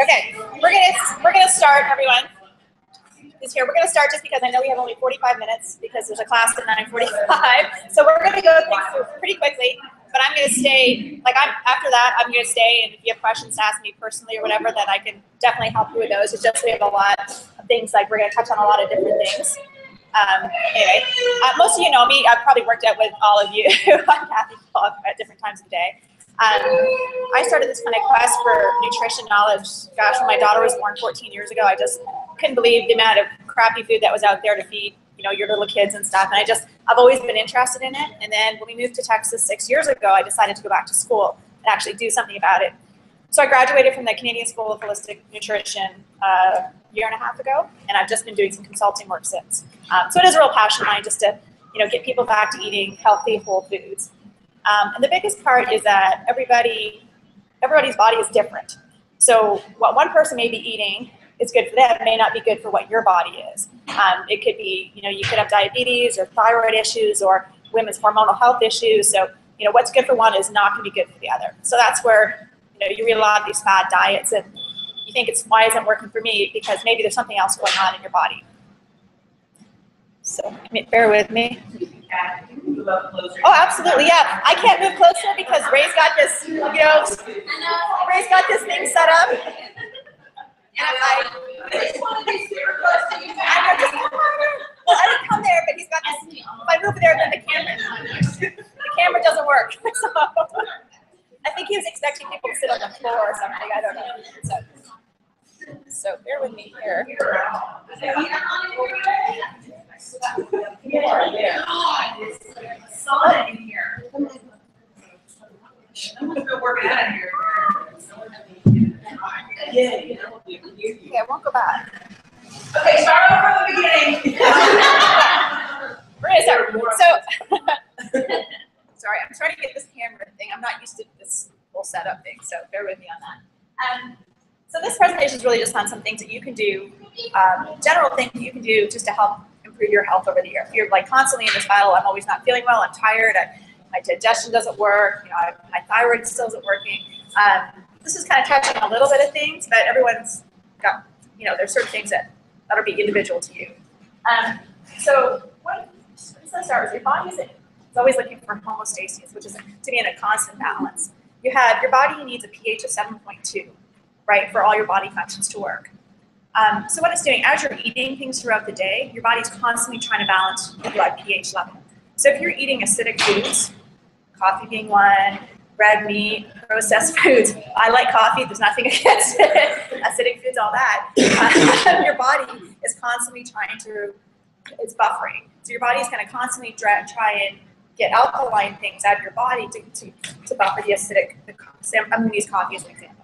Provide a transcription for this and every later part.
Okay, we're gonna we're gonna start, everyone. Is here. We're gonna start just because I know we have only 45 minutes because there's a class at 9:45. So we're gonna go through pretty quickly. But I'm gonna stay. Like I'm after that, I'm gonna stay. And if you have questions to ask me personally or whatever, then I can definitely help you with those. It's just we have a lot of things. Like we're gonna touch on a lot of different things. Um, anyway, uh, most of you know me. I've probably worked out with all of you at different times of the day. Um, I started this kind of quest for nutrition knowledge. Gosh, when my daughter was born 14 years ago, I just couldn't believe the amount of crappy food that was out there to feed, you know, your little kids and stuff. And I just, I've always been interested in it. And then when we moved to Texas six years ago, I decided to go back to school and actually do something about it. So I graduated from the Canadian School of Holistic Nutrition uh, a year and a half ago, and I've just been doing some consulting work since. Um, so it is a real passion of mine just to, you know, get people back to eating healthy, whole foods. Um, and the biggest part is that everybody, everybody's body is different. So what one person may be eating is good for them may not be good for what your body is. Um, it could be, you know, you could have diabetes or thyroid issues or women's hormonal health issues. So, you know, what's good for one is not going to be good for the other. So that's where, you know, you read a lot of these fad diets and you think it's why isn't working for me because maybe there's something else going on in your body. So bear with me. Oh, absolutely, yeah. I can't move closer because Ray's got this, you know, Ray's got this thing set up. And if I, I know, just come on. Well, I didn't come there, but he's got this. If I move there, then the camera, the camera doesn't work. So I think he was expecting people to sit on the floor or something. I don't know. So, so bear with me here. Sauna in here. I'm gonna go work out in here. Yeah. Okay, I won't go back. Okay, start over from the beginning. We're gonna start. So, sorry, I'm trying to get this camera thing. I'm not used to this whole setup thing, so bear with me on that. Um, so this presentation is really just on some things that you can do, um, general things that you can do just to help improve your health over the year. If you're like constantly in this battle, I'm always not feeling well, I'm tired, I, my digestion doesn't work, you know, I, my thyroid still isn't working. Um, this is kind of touching a little bit of things, but everyone's got, you know, there's certain things that that'll be individual to you. Um, so what, let's start with your body is it's always looking for homeostasis, which is to be in a constant balance. You have your body needs a pH of 7.2, right, for all your body functions to work. Um, so what it's doing, as you're eating things throughout the day, your body's constantly trying to balance your blood pH level. So if you're eating acidic foods, coffee being one, red meat, processed foods, I like coffee, there's nothing against it, acidic foods, all that, uh, your body is constantly trying to, it's buffering. So your body's going to constantly try, try and get alkaline things out of your body to, to, to buffer the acidic, the, I'm going to use coffee as an example.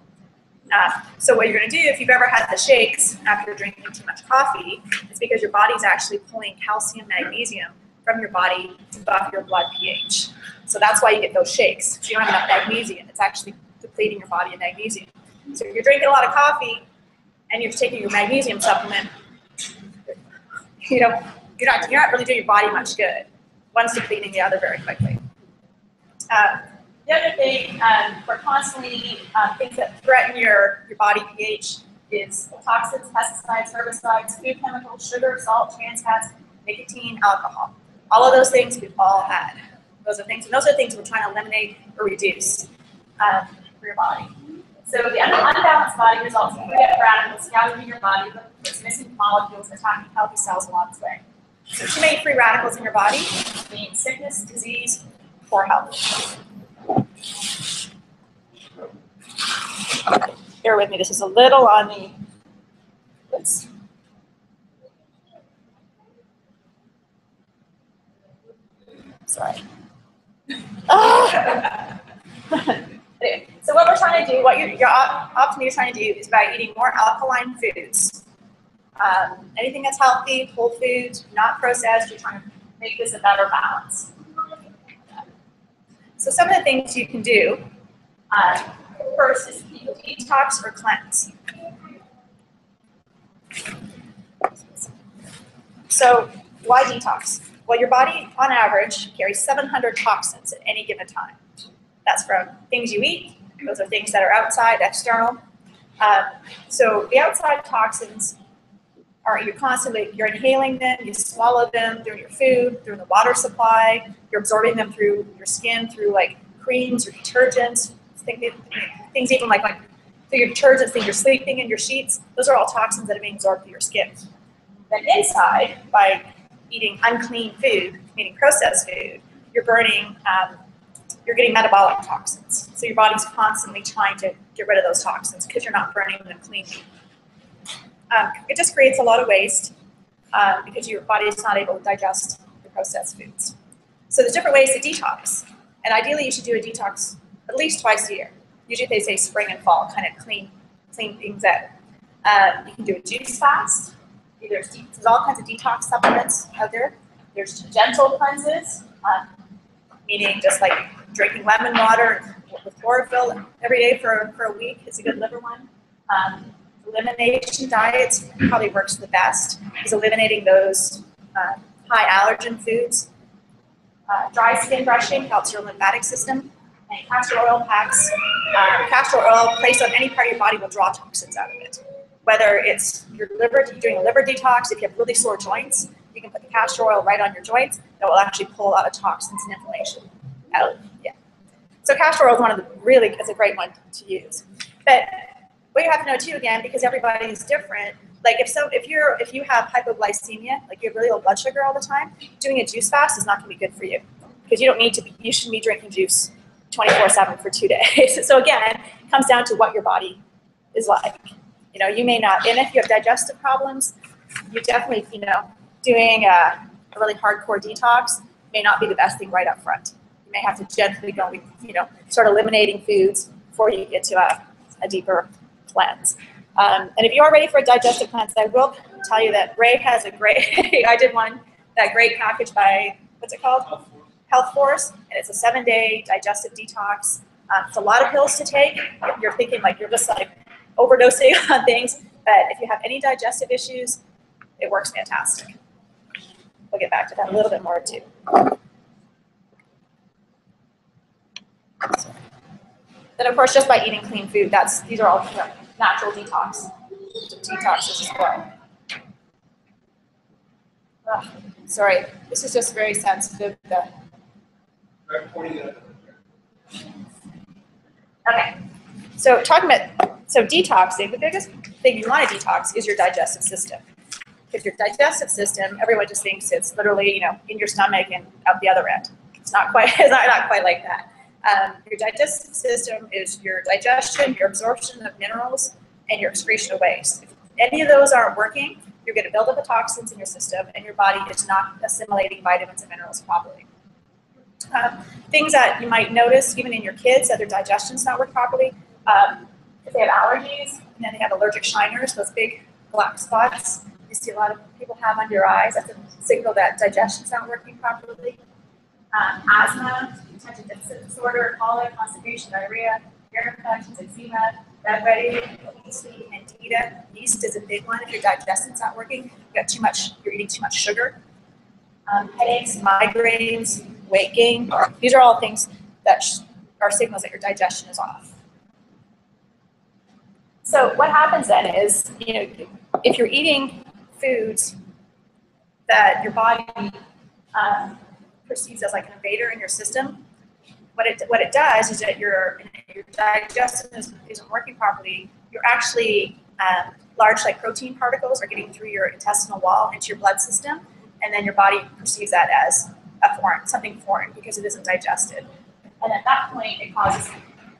Uh, so what you're going to do if you've ever had the shakes after drinking too much coffee is because your body's actually pulling calcium, magnesium from your body to buff your blood pH. So that's why you get those shakes. So you don't have enough magnesium. It's actually depleting your body of magnesium. So if you're drinking a lot of coffee and you're taking your magnesium supplement, you know, you're not, you're not really doing your body much good. One's depleting the other very quickly. Uh, the other thing, um, we're constantly, um, things that threaten your, your body pH is toxins, pesticides, herbicides, food chemicals, sugar, salt, trans fats, nicotine, alcohol. All of those things we've all had. Those are things, and those are things we're trying to eliminate or reduce um, for your body. So the unbalanced body results in free radicals in your body, but there's missing molecules attacking healthy cells along the way. So too many free radicals in your body means sickness, disease, poor health. Bear with me, this is a little on the. Sorry. Ah! anyway, so what we're trying to do, what your, your optimally trying to do is by eating more alkaline foods. Um, anything that's healthy, whole foods, not processed, you're trying to make this a better balance. So some of the things you can do, uh, first is detox or cleanse. So why detox? Well, your body, on average, carries 700 toxins at any given time. That's from things you eat, those are things that are outside, external. Um, so the outside toxins are you're constantly you're inhaling them, you swallow them through your food, through the water supply. You're absorbing them through your skin, through like creams or detergents, things, even like like through your detergents, through your sleeping in your sheets. Those are all toxins that are being absorbed through your skin. Then inside, by eating unclean food, meaning processed food, you're burning, um, you're getting metabolic toxins. So your body's constantly trying to get rid of those toxins because you're not burning them cleanly. Um, it just creates a lot of waste um, because your body is not able to digest the processed foods. So there's different ways to detox, and ideally you should do a detox at least twice a year. Usually they say spring and fall, kind of clean, clean things out. Um, you can do a juice fast. There's, there's all kinds of detox supplements out there. There's gentle cleanses, um, meaning just like drinking lemon water with chlorophyll every day for, for a week is a good liver one. Um, elimination diets probably works the best, is eliminating those uh, high allergen foods. Uh, dry skin brushing helps your lymphatic system. And castor oil packs, uh, castor oil placed on any part of your body will draw toxins out of it. Whether it's your liver, doing a liver detox, if you have really sore joints, you can put the castor oil right on your joints. That will actually pull a of toxins and inflammation out. Yeah. So castor oil is one of the really, it's a great one to use. But what you have to know too, again, because everybody is different. Like if so, if you're if you have hypoglycemia, like you have really low blood sugar all the time, doing a juice fast is not going to be good for you because you don't need to. Be, you shouldn't be drinking juice 24/7 for two days. so again, it comes down to what your body is like. You know, you may not, and if you have digestive problems, you definitely, you know, doing a, a really hardcore detox may not be the best thing right up front. You may have to gently go, you know, start eliminating foods before you get to a, a deeper cleanse. Um, and if you are ready for a digestive cleanse, I will tell you that Ray has a great, I did one, that great package by, what's it called? Health Force, and it's a seven day digestive detox. Um, it's a lot of pills to take. If you're thinking like you're just like overdosing on things, but if you have any digestive issues, it works fantastic. We'll get back to that a little bit more too. Then of course, just by eating clean food, that's these are all natural detox detoxes as well. Ugh, sorry, this is just very sensitive. Okay, so talking about so detoxing, the biggest thing you want to detox is your digestive system. Because your digestive system, everyone just thinks it's literally you know in your stomach and out the other end. It's not quite it's not, not quite like that. Um, your digestive system is your digestion, your absorption of minerals, and your excretion of waste. If any of those aren't working, you're going to build up the toxins in your system, and your body is not assimilating vitamins and minerals properly. Um, things that you might notice, even in your kids, that their digestion's not working properly. Um, if they have allergies, and then they have allergic shiners, those big black spots you see a lot of people have under your eyes, that's a signal that digestion's not working properly. Um, asthma, attention deficit disorder, colic, constipation, diarrhea, ear infections, eczema, bedwetting, obesity, candida. Yeast is a big one. If your digestion's not working, you got too much, you're eating too much sugar. Um, headaches, migraines, weight gain. These are all things that are signals that your digestion is off. So what happens then is, you know, if you're eating foods that your body um, perceives as like an invader in your system, what it what it does is that your your digestion is, isn't working properly. You're actually um, large like protein particles are getting through your intestinal wall into your blood system, and then your body perceives that as a foreign something foreign because it isn't digested. And at that point, it causes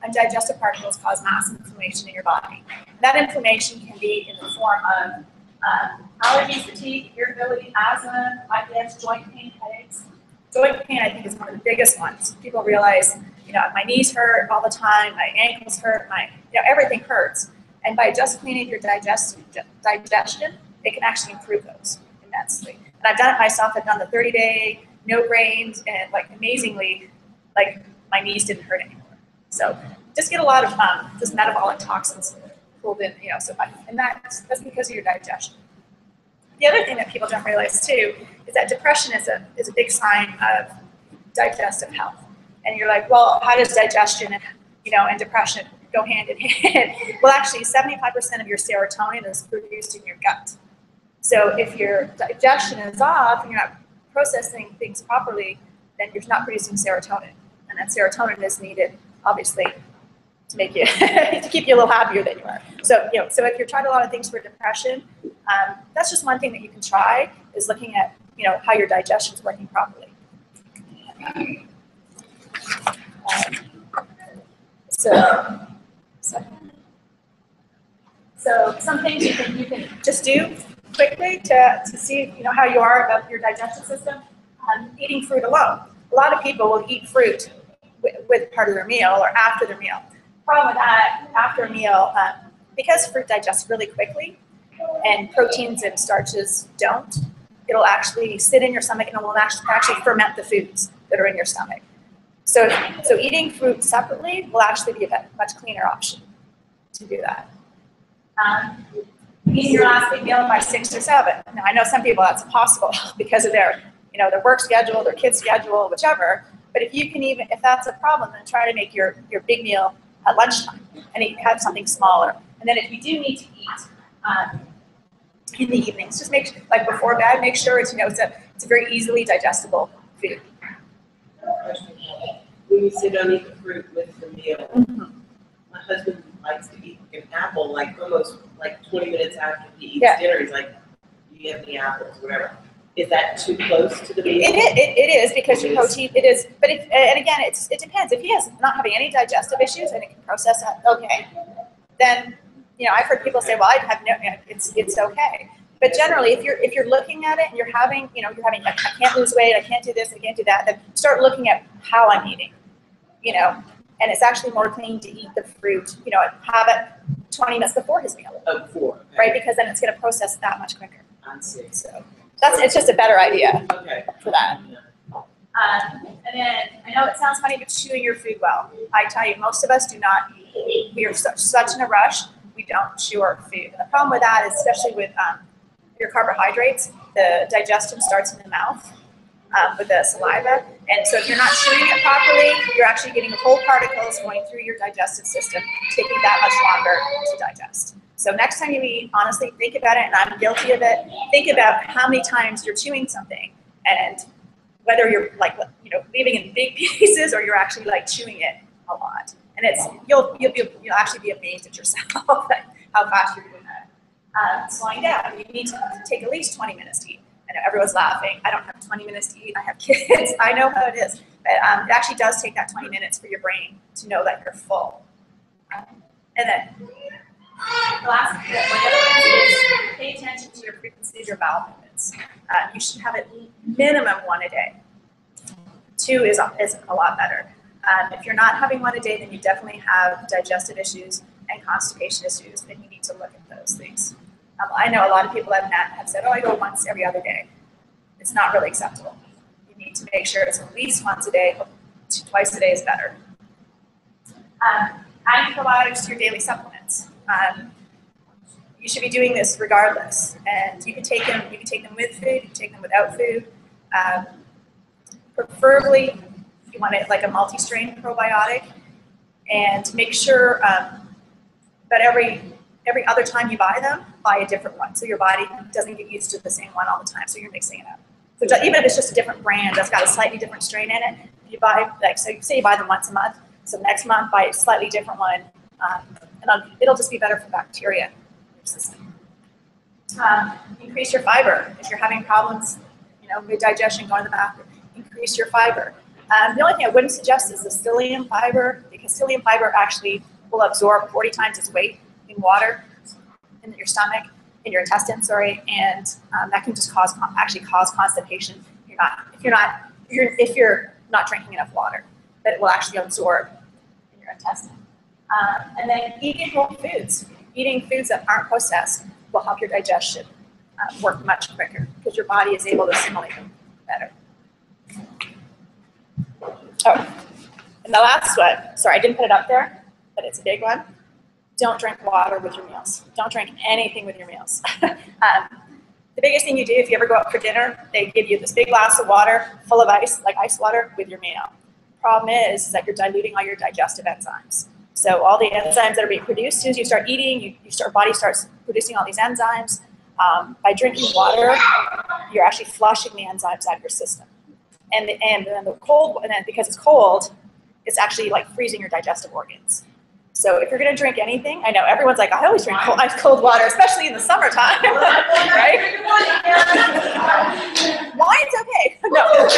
undigested particles cause mass inflammation in your body. And that inflammation can be in the form of um, allergies, fatigue, irritability, asthma, IBS, joint pain, headaches. Joint pain, I think, is one of the biggest ones. People realize, you know, my knees hurt all the time, my ankles hurt, my, you know, everything hurts. And by just cleaning your digestion, digestion, it can actually improve those immensely. And I've done it myself. I've done the 30 day, no grains, and like amazingly, like my knees didn't hurt anymore. So just get a lot of um, just metabolic toxins pulled in, you know, so and that's, that's because of your digestion. The other thing that people don't realize too is that depression is a is a big sign of digestive health. And you're like, well, how does digestion and you know and depression go hand in hand? well, actually, 75% of your serotonin is produced in your gut. So if your digestion is off and you're not processing things properly, then you're not producing serotonin, and that serotonin is needed, obviously, to make you to keep you a little happier than you are. So you know, so if you're trying a lot of things for depression, um, that's just one thing that you can try is looking at you know how your digestion is working properly. Um, so, so, so some things you can you can just do quickly to, to see you know how you are about your digestive system. Um, eating fruit alone. A lot of people will eat fruit with, with part of their meal or after their meal. Problem with that after a meal, um, because fruit digests really quickly, and proteins and starches don't, it'll actually sit in your stomach and it will actually, actually ferment the foods that are in your stomach. So, so eating fruit separately will actually be a much cleaner option to do that. Um, your last big meal by six or seven. Now, I know some people that's impossible because of their, you know, their work schedule, their kids' schedule, whichever. But if you can even, if that's a problem, then try to make your, your big meal at lunchtime and eat, have something smaller. And then if you do need to eat um, in the evenings, just make like before bed, make sure it's you know it's a it's a very easily digestible food. When you say don't eat the fruit with the meal, Mm-hmm. my husband likes to eat an apple like almost like twenty minutes after he eats Yeah. dinner. He's like, "You have the apples, whatever." Is that too close to the meal? It is, it, it is because your It is. protein, it is, but if, and again, it's, it depends. If he is not having any digestive issues and it can process that, okay, then, you know, I've heard people say, well, I have no, it's, it's okay. But generally, if you're, if you're looking at it and you're having, you know, you're having, I can't lose weight, I can't do this, I can't do that, then start looking at how I'm eating, you know? And it's actually more clean to eat the fruit, you know, have it twenty minutes before his meal, Oh, before. right? Because then it's gonna process that much quicker. I see. So that's, it's just a better idea Okay. for that. Um, and then I know it sounds funny, but chewing your food well. I tell you, most of us do not. We are such, such in a rush. We don't chew our food. And the problem with that is, especially with um, your carbohydrates, the digestion starts in the mouth um, with the saliva. And so if you're not chewing it properly, you're actually getting whole particles going through your digestive system, taking that much longer to digest. So next time you eat, honestly, think about it, and I'm guilty of it. Think about how many times you're chewing something and whether you're like you know leaving in big pieces or you're actually like chewing it a lot. And it's you'll you'll, you'll, you'll actually be amazed at yourself how fast you're doing that. Um, slowing down you need to take at least 20 minutes to eat. I know everyone's laughing. I don't have 20 minutes to eat. I have kids. I know how it is. But um, it actually does take that 20 minutes for your brain to know that you're full. Um, and then last the other is pay attention to your frequency of your bowel movements uh, you should have at minimum one a day. Two is, is a lot better. Um, if you're not having one a day, then you definitely have digestive issues and constipation issues, and you need to look at those things. Um, I know a lot of people have, not, have said, oh, I go once every other day. It's not really acceptable. You need to make sure it's at least once a day, twice a day is better. Um, adding probiotics to your daily supplements. Um, you should be doing this regardless. And you can take them, you can take them with food, you can take them without food. Um, preferably, if you want it like a multi-strain probiotic, and make sure um, that every every other time you buy them, buy a different one, so your body doesn't get used to the same one all the time. So you're mixing it up. So even if it's just a different brand that's got a slightly different strain in it, you buy like so say you buy them once a month. So next month buy a slightly different one, um, it'll- it'll just be better for bacteria in your system. Um, increase your fiber if you're having problems, you know, with digestion, going to the bathroom. Increase your fiber. Um, the only thing I wouldn't suggest is the psyllium fiber because psyllium fiber actually will absorb 40 times its weight in water in your stomach, in your intestine, sorry, and um, that can just cause actually cause constipation. If you're not if you're not you're, if you're not drinking enough water, that it will actually absorb in your intestine. Um, and then eating whole foods, eating foods that aren't processed will help your digestion uh, work much quicker because your body is able to assimilate them better. Oh, and the last one, sorry, I didn't put it up there, but it's a big one. Don't drink water with your meals. Don't drink anything with your meals. um, the biggest thing you do if you ever go out for dinner, they give you this big glass of water full of ice, like ice water, with your meal. Problem is, is that you're diluting all your digestive enzymes. So all the enzymes that are being produced, as soon as you start eating, you, you start body starts producing all these enzymes. Um, by drinking water, you're actually flushing the enzymes out of your system. And the, and then the cold, and then because it's cold, it's actually like freezing your digestive organs. So if you're gonna drink anything, I know everyone's like, I always drink cold, ice cold water, especially in the summertime, right? Wine's okay. No.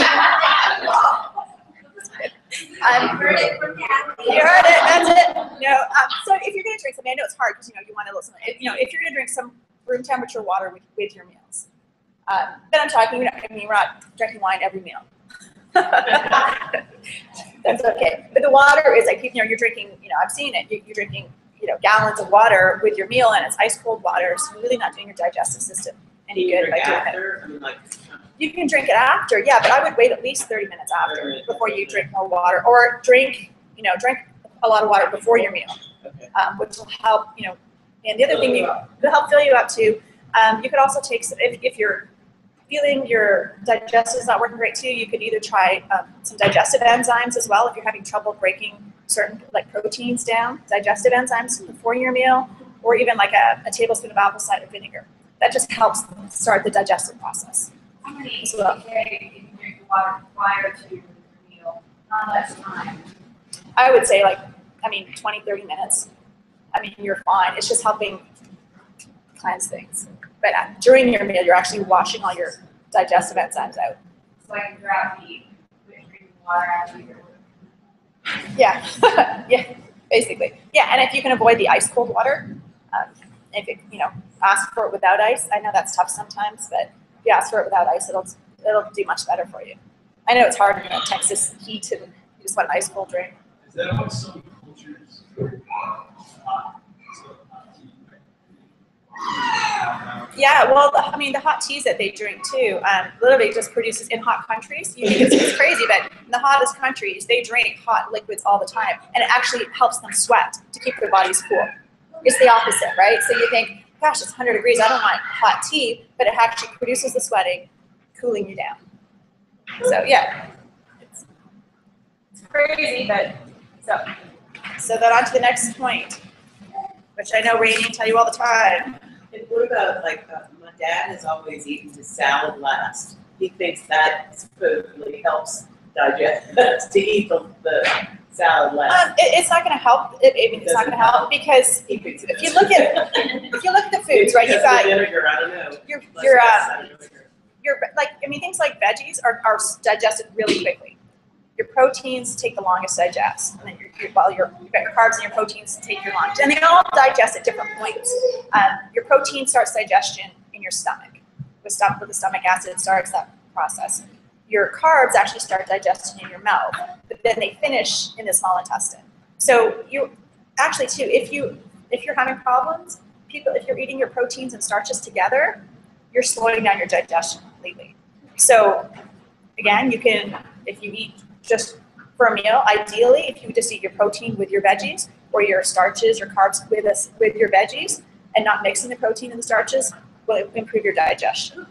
Um, you heard it. That's it. No. Um, so if you're gonna drink something, I know it's hard because you know you want to. If, you know, if you're gonna drink some room temperature water with, with your meals, um, then I'm talking. You know, I mean, we're not drinking wine every meal. That's okay. But the water is like you know you're drinking. You know, I've seen it. You, you're drinking you know gallons of water with your meal, and it's ice cold water. So you're really not doing your digestive system any You good by doing it. after, I mean, like, You can drink it after, yeah, but I would wait at least thirty minutes after before you drink more water, or drink, you know, drink a lot of water before your meal, okay. um, which will help, you know. And the other thing you, will help fill you up too. Um, you could also take some, if, if you're feeling your digestive is not working great too, you could either try um, some digestive enzymes as well if you're having trouble breaking certain like proteins down, digestive enzymes before your meal, or even like a, a tablespoon of apple cider vinegar. That just helps start the digestive process. How many days you drink water prior to your meal? How much time? I would say like, I mean, 20, 30 minutes. I mean, you're fine. It's just helping cleanse things. But uh, during your meal, you're actually washing all your digestive enzymes out. So I can grab the, drinking water after your. Yeah, yeah, basically. Yeah, and if you can avoid the ice cold water, um, if you, you know, ask for it without ice. I know that's tough sometimes, but if you ask for it without ice, it'll, it'll do much better for you. I know it's hard in the Texas heat and you just want an ice cold drink. Is that how some cultures? Yeah, well, I mean, the hot teas that they drink too, um, literally just produces in hot countries. You think it's, it's crazy, but in the hottest countries, they drink hot liquids all the time, and it actually helps them sweat to keep their bodies cool. It's the opposite, right? So you think, gosh, it's 100 degrees. I don't want hot tea, but it actually produces the sweating, cooling you down. So yeah, it's, it's crazy, but so so then on to the next point, which I know Rainey tell you all the time. And what about, like, uh, my dad has always eaten his salad last. He thinks that supposedly helps digest, to eat the, the salad. Um, it, it's not going to help. It, I mean, it's not going to help because it if you look at if you look at the foods, right? You've got vinegar, I don't know. your your uh, your like I mean things like veggies are, are digested really quickly. Your proteins take the longest to digest, and then your, your well your you've got your carbs and your proteins take your longest, and they all digest at different points. Um, your protein starts digestion in your stomach. With stomach with the stomach acid starts that process. Your carbs actually start digestion in your mouth, but then they finish in the small intestine. So you actually too, if you if you're having problems, people if you're eating your proteins and starches together, you're slowing down your digestion completely. So again, you can, if you eat just for a meal, ideally, if you just eat your protein with your veggies or your starches, your carbs with us with your veggies and not mixing the protein and the starches will improve your digestion.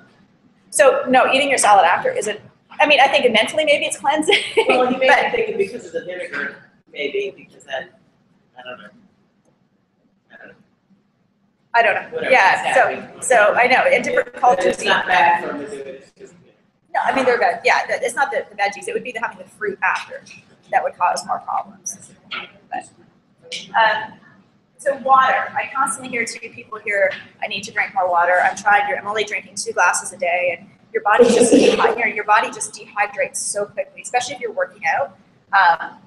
So no, eating your salad after isn't, I mean, I think mentally maybe it's cleansing. Well, he made but- me think because of the vinegar, maybe, because that, I don't know. I don't know. I don't know. Whatever, Yeah, so, so I know, in different But cultures. it's not bad for him to do it, it's just, No, I mean, they're veg, yeah, that- it's not the, the veggies, it would be the having the fruit after that would cause more problems. But, um, so water, I constantly hear too, people here, I need to drink more water, I'm trying, to- I'm only drinking two glasses a day, and your body just, your, your body just dehydrates so quickly, especially if you're working out. Um,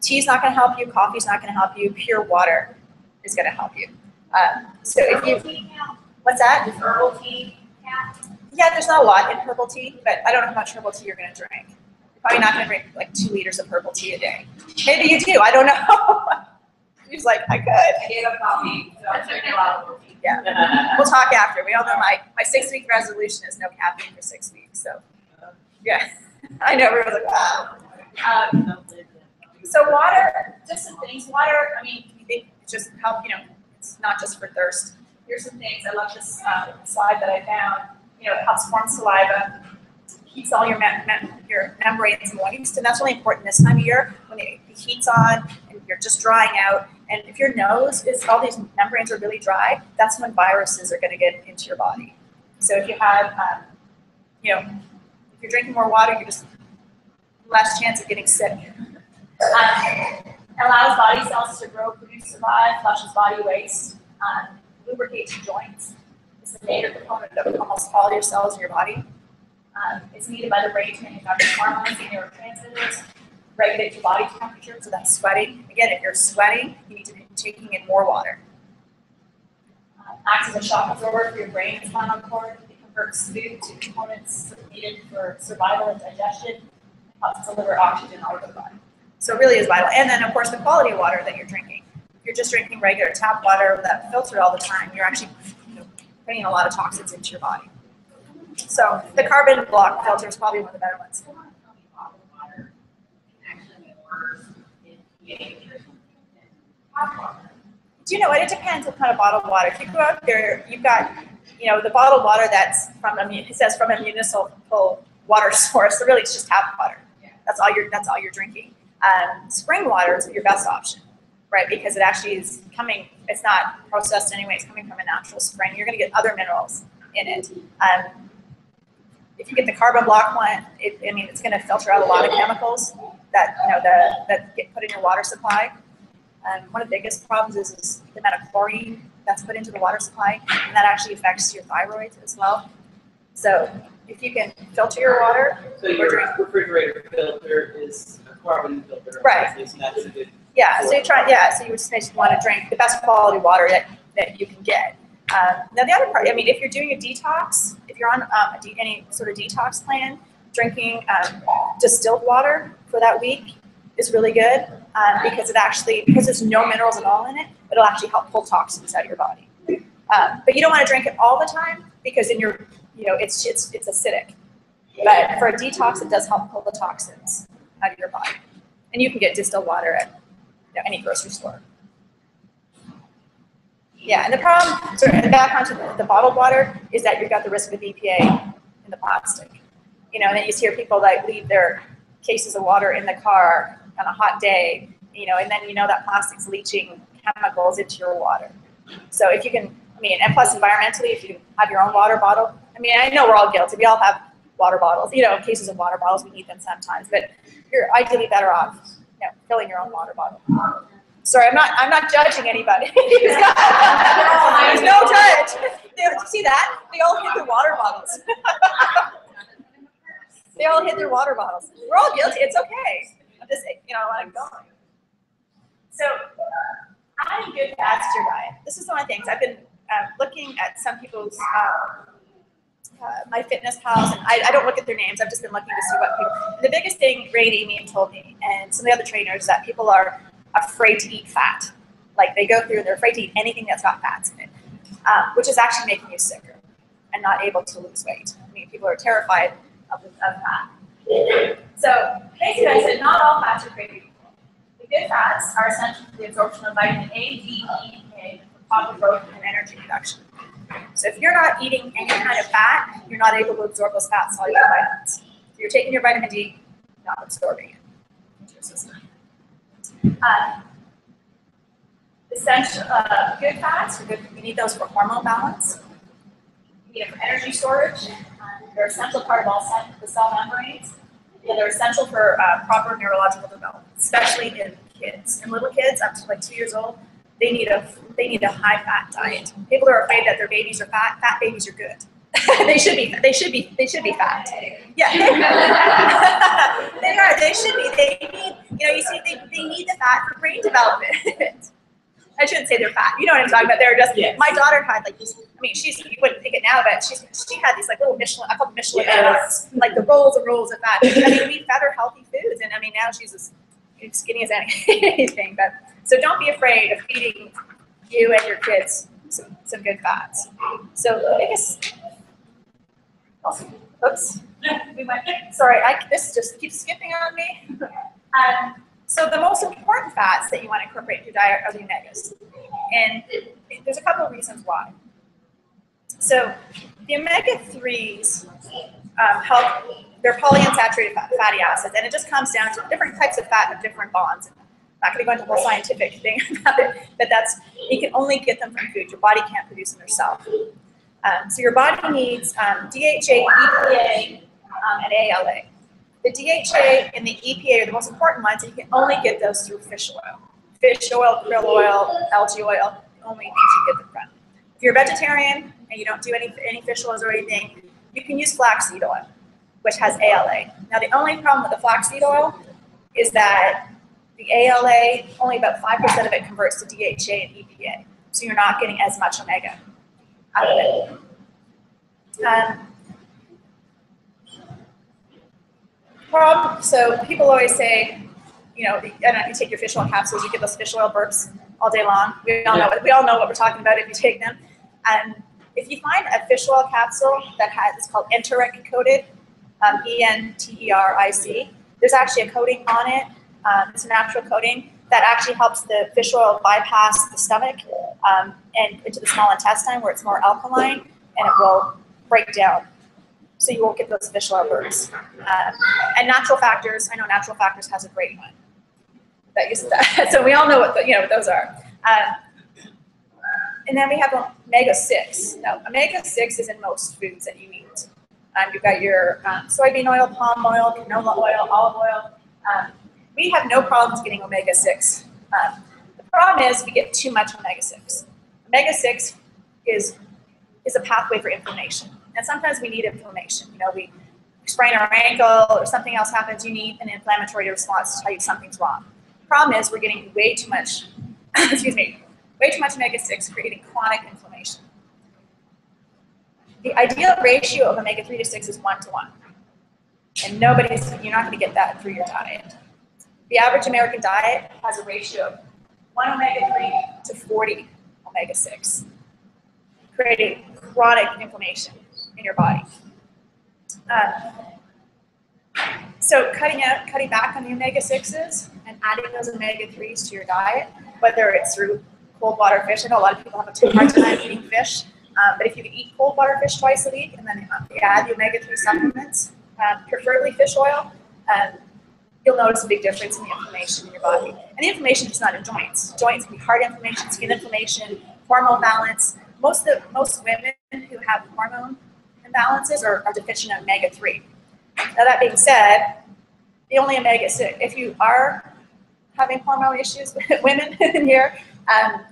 tea's not gonna help you, coffee's not gonna help you, pure water is gonna help you. Um, so if you, what's that? Does herbal tea count? Yeah, there's not a lot in herbal tea, but I don't know how much herbal tea you're gonna drink. You're probably not gonna drink like two liters of herbal tea a day. Maybe you do, I don't know. She's like, I could. I gave up coffee, so I'm drinking a lot of herbal tea. We'll talk after. We all know my, my six week resolution is no caffeine for six weeks, so. Yeah, I know, everyone's like, wow. Um, so water, just some things, water, I mean, you think it's just help, you know, it's not just for thirst. here's some things, I love this, um, slide that I found, you know, it helps form saliva, keeps all your mem- mem- your membranes moist, and that's really important this time of year, when the heat's on, and you're just drying out, and if your nose is, all these membranes are really dry, that's when viruses are gonna get into your body. So if you have, um, you know, if you're drinking more water, you're just less chance of getting sick. Um, allows body cells to grow, produce, survive, flushes body waste, um, lubricates joints. It's a major component of almost all your cells in your body. Um, it's needed by the brain to manufacture hormones and neurotransmitters, regulate your body temperature, so that's sweating. Again, if you're sweating, you need to be taking in more water. Um, acts as a shock absorber for your brain and spinal cord. It converts food to components needed for survival and digestion. It helps deliver oxygen all over the body. So it really is vital. And then, of course, the quality of water that you're drinking. If you're just drinking regular tap water without filtered all the time, you're actually you know, putting a lot of toxins into your body. So the carbon block filter is probably one of the better ones. Do you know what? It depends what kind of bottled water. If you go out there, you've got, you know, the bottled water that's from a, it says from a municipal water source. So really, it's just tap water. That's all you're. That's all you're drinking. Um, spring water is your best option, right? Because it actually is coming. It's not processed anyway. It's coming from a natural spring. You're going to get other minerals in it. Um, if you get the carbon block one, it, I mean, it's going to filter out a lot of chemicals that you know the, that get put in your water supply. Um, one of the biggest problems is, is the amount of chlorine that's put into the water supply, and that actually affects your thyroid as well. So if you can filter your water, So your refrigerator filter is a carbon filter. Right. obviously, that's a good. yeah. So you try, yeah. So you would just basically want to drink the best quality water that, that you can get. Um, now the other part, I mean, if you're doing a detox, if you're on um, a de- any sort of detox plan, drinking um, distilled water for that week is really good um, because it actually because there's no minerals at all in it, it'll actually help pull toxins out of your body. Um, but you don't want to drink it all the time because then you're, you know, it's it's it's acidic. But for a detox, it does help pull the toxins out of your body, and you can get distilled water at you know, any grocery store. Yeah, and the problem, so back onto the, the bottled water, is that you've got the risk of the BPA in the plastic. You know, and then you hear people like leave their cases of water in the car on a hot day, you know, and then you know that plastic's leaching chemicals into your water. So if you can, I mean, and plus environmentally, if you have your own water bottle, I mean, I know we're all guilty. We all have water bottles, you know, cases of water bottles. We need them sometimes, but you're ideally better off, you know, filling your own water bottle. Sorry, I'm not. I'm not judging anybody. There's no judge. They, you see that? They all hit their water bottles. they all hid their water bottles. We're all guilty. It's okay. I'm just, you know, I want to go. So, adding good fats your diet. This is one of the things I've been uh, looking at. Some people's. Uh, uh, my fitness pals, and I, I don't look at their names. I've just been looking to see what people. The biggest thing Ray Amy told me, and some of the other trainers, is that people are afraid to eat fat. Like they go through and they're afraid to eat anything that's got fats in it, um, which is actually making you sicker and not able to lose weight. I mean, people are terrified of, fat. So basically, I said not all fats are created equal. The good fats are essential for the absorption of vitamin A, D, E, and K, for proper growth and energy production. So if you're not eating any kind of fat, you're not able to absorb those fats fat soluble vitamins. So you're taking your vitamin D, not absorbing it into your system. Um, essential, uh, good fats, good, we need those for hormone balance. We need it for energy storage. Um, they're essential part of all the cell membranes. And they're essential for uh, proper neurological development, especially in kids. And little kids up to like two years old, they need a they need a high fat diet. People are afraid that their babies are fat. Fat babies are good. they should be. They should be. They should be fat. Yeah. they are. They should be. They need. You know. You see, they, they need the fat for brain development. I shouldn't say they're fat. You know what I'm talking about. They're just. Yes. My daughter had like these. I mean, she's. You wouldn't think it now, but she's. She had these like little Michelin. I call them Michelin bars, like the rolls and rolls of fat. I mean, we fed her healthy foods, and I mean now she's as skinny as anything. But so don't be afraid of feeding you and your kids some, some good fats. So the biggest, oops, we went, sorry, I, this just keeps skipping on me. Um, so the most important fats that you want to incorporate into your diet are the omegas. And there's a couple of reasons why. So the omega threes um, help. They're polyunsaturated fat- fatty acids, and it just comes down to different types of fat have different bonds. I'm not going to go into the whole scientific thing about it, but that's you can only get them from food. Your body can't produce them yourself. Um, so your body needs um, DHA, EPA, um, and ALA. The DHA and the EPA are the most important ones, and you can only get those through fish oil. Fish oil, krill oil, algae oil, only things you get them from. If you're a vegetarian and you don't do any, any fish oils or anything, you can use flaxseed oil, which has ALA. Now, the only problem with the flaxseed oil is that the ALA, only about 5% of it converts to DHA and EPA. So you're not getting as much omega out of it. Um, problem, so people always say, you know, and if you take your fish oil capsules, you get those fish oil burps all day long. We all know, we all know what we're talking about if you take them. And if you find a fish oil capsule that has, it's called enteric coated, um, E-N-T-E-R-I-C, there's actually a coating on it. Um, it's a natural coating that actually helps the fish oil bypass the stomach um, and into the small intestine where it's more alkaline and it will break down. So you won't get those fish burns. Um, and natural factors, I know natural factors has a great one. That uses that. so we all know what the, you know what those are. Um, and then we have omega six. Now omega six is in most foods that you eat. Um, you've got your um, soybean oil, palm oil, canola oil, olive oil. Um, we have no problems getting omega six. Um, the problem is we get too much omega six. Omega six is is a pathway for inflammation, and sometimes we need inflammation. You know, we sprain our ankle or something else happens, you need an inflammatory response to tell you something's wrong. Problem is we're getting way too much, excuse me, way too much omega-6 creating chronic inflammation. The ideal ratio of omega-3 to 6 is 1 to 1. And nobody's, you're not going to get that through your diet. The average American diet has a ratio of 1 omega-3 to 40 omega-6, creating chronic inflammation in your body. Um, so cutting out, cutting back on the omega sixes and adding those omega threes to your diet, whether it's through cold water fish. I know a lot of people have a hard time eating fish, um, but if you can eat cold water fish twice a week and then add the omega three supplements, um, preferably fish oil, um, you'll notice a big difference in the inflammation in your body. And the inflammation is not in joints. Joints can be heart inflammation, skin inflammation, hormone balance. Most of the, most women who have hormone imbalances are, are deficient in omega three. Now that being said, the only omega six, if you are having hormone issues with women in here, um,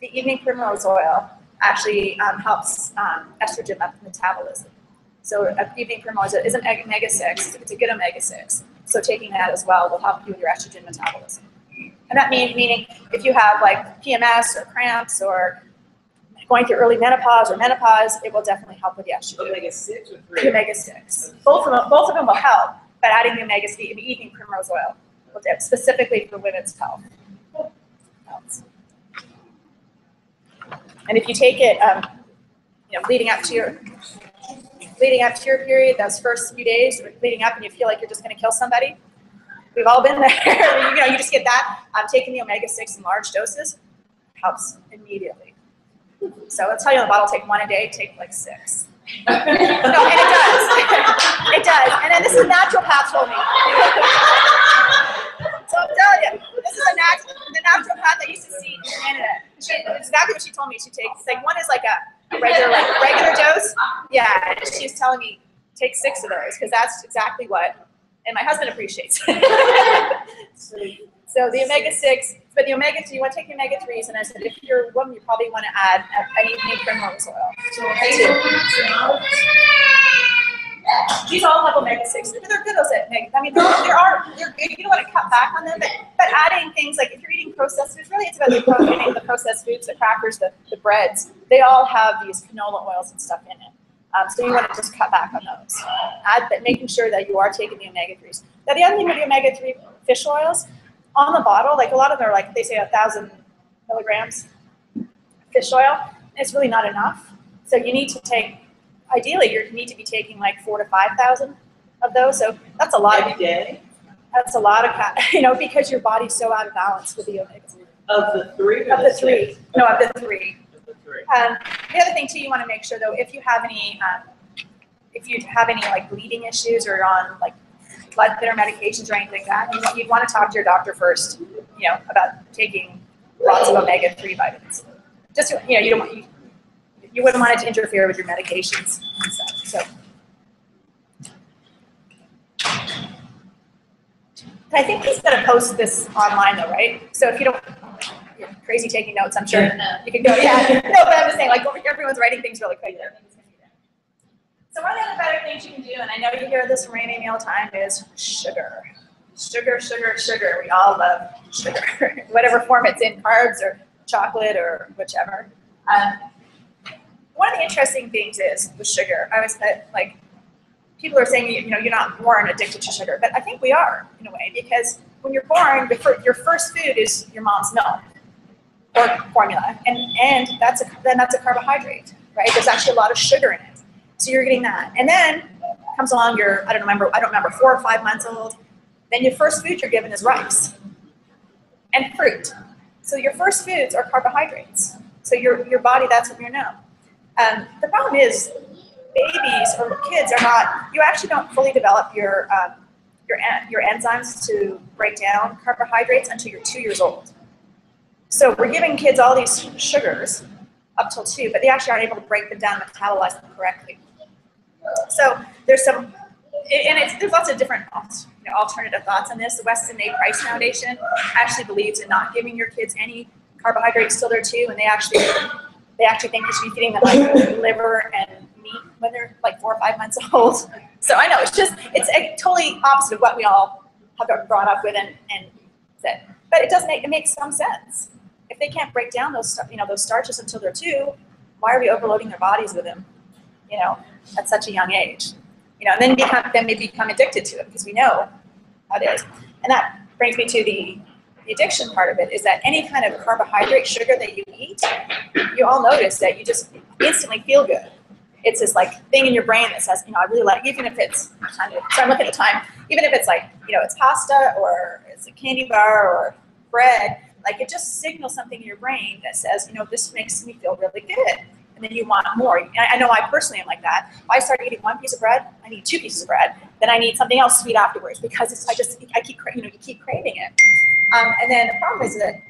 the evening primrose oil actually um, helps um, estrogen metabolism. So evening primrose is an omega six. It's a good omega six. So taking that as well will help you with your estrogen metabolism. And that means meaning if you have like PMS or cramps or going through early menopause or menopause, it will definitely help with the estrogen. Omega six or three? omega six. Both of them, both of them will help, but adding the omega three, the evening primrose oil, will do, specifically for women's health. And if you take it, um, you know, leading up to your leading up to your period, those first few days leading up, and you feel like you're just going to kill somebody. We've all been there. you know, you just get that. Um, taking the omega six in large doses helps immediately. So let's tell you on the bottle, take one a day, take like six. no, and it does. it does. And then this is naturopath told me. so I'm telling you, this is a nat- the naturopath I used to see in Canada. She, exactly what she told me. She takes like one is like a regular like regular dose. Yeah, and she was telling me take six of those because that's exactly what. And my husband appreciates. So the omega six, but the omega three, you want to take the omega threes, and I said if you're a woman, you probably want to add an evening primrose oil. So These all have omega six. They're good. Those omega. I mean, there are, there are they're good. You don't want to cut back on them, but, but adding things like if you're eating processed foods, really it's about the protein, the processed foods, the crackers, the, the breads. They all have these canola oils and stuff in it. Um, so you want to just cut back on those. Add, but making sure that you are taking the omega threes. Now the other thing with the omega three fish oils, on the bottle, like a lot of them are like they say a thousand milligrams fish oil. It's really not enough. So you need to take ideally you need to be taking like four to five thousand of those. So that's a lot Every of day that's a lot of you know because your body's so out of balance with the omega of the three of the six? three. No, of the three. Of the three. Um, the other thing too, you want to make sure though, if you have any, um, if you have any like bleeding issues or you're on like blood thinner medications or anything like that, you want, you'd want to talk to your doctor first, you know, about taking lots of omega three vitamins. Just you know, you don't want you, you wouldn't want it to interfere with your medications and stuff. So. I think he's gonna post this online though, right? So if you don't, you're crazy taking notes, I'm sure you can go, yeah. No, but I'm just saying, like, everyone's writing things really quick. So one of the better things you can do, and I know you hear this from Rainy all the time, is sugar. Sugar, sugar, sugar. We all love sugar, whatever form it's in, carbs or chocolate or whichever. Um, one of the interesting things is with sugar. I was like, people are saying, you know, you're not born addicted to sugar, but I think we are in a way because when you're born, your first food is your mom's milk or formula, and and that's a then that's a carbohydrate, right? There's actually a lot of sugar in it, so you're getting that, and then comes along your I don't remember I don't remember four or five months old, then your first food you're given is rice and fruit. So your first foods are carbohydrates. So your your body that's what you know. Um, the problem is babies or kids are not you actually don't fully develop your um, your your enzymes to break down carbohydrates until you're two years old. So we're giving kids all these sugars up till two, but they actually aren't able to break them down and metabolize them correctly. So there's some, and it's there's lots of different alternative thoughts on this. The Weston A. Price Foundation actually believes in not giving your kids any carbohydrates till they're two, and they actually they actually think you should be feeding them like liver and meat when they're like four or five months old. So I know it's just it's a totally opposite of what we all have got brought up with and and said, but it does make it makes some sense. If they can't break down those you know those starches until they're two, why are we overloading their bodies with them? You know, at such a young age. You know, and then become then they become addicted to it because we know how it is. And that brings me to the the addiction part of it is that any kind of carbohydrate sugar that you eat, you all notice that you just instantly feel good. It's this like thing in your brain that says, you know, I really like, even if it's, so I'm looking at the time, even if it's like, you know, it's pasta or it's a candy bar or bread, like it just signals something in your brain that says, you know, this makes me feel really good. And then you want more. I know I personally am like that. If I start eating one piece of bread, I need two pieces of bread. Then I need something else sweet afterwards because I just, I keep, you know, you keep craving it. Um, and then the problem is that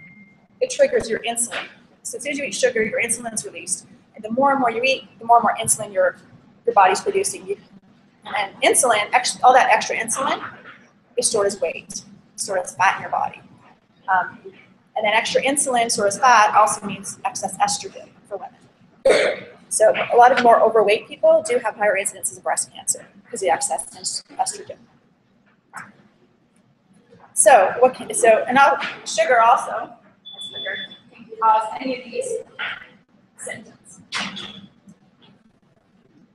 it triggers your insulin. So as soon as you eat sugar, your insulin's released. And the more and more you eat, the more and more insulin your, your body's producing. And insulin, ex- all that extra insulin is stored as weight, stored as fat in your body. Um, and then extra insulin stored as fat also means excess estrogen for women. So a lot of more overweight people do have higher incidences of breast cancer because of the excess estrogen. So what can, so, and now sugar also, sugar can cause any of these symptoms.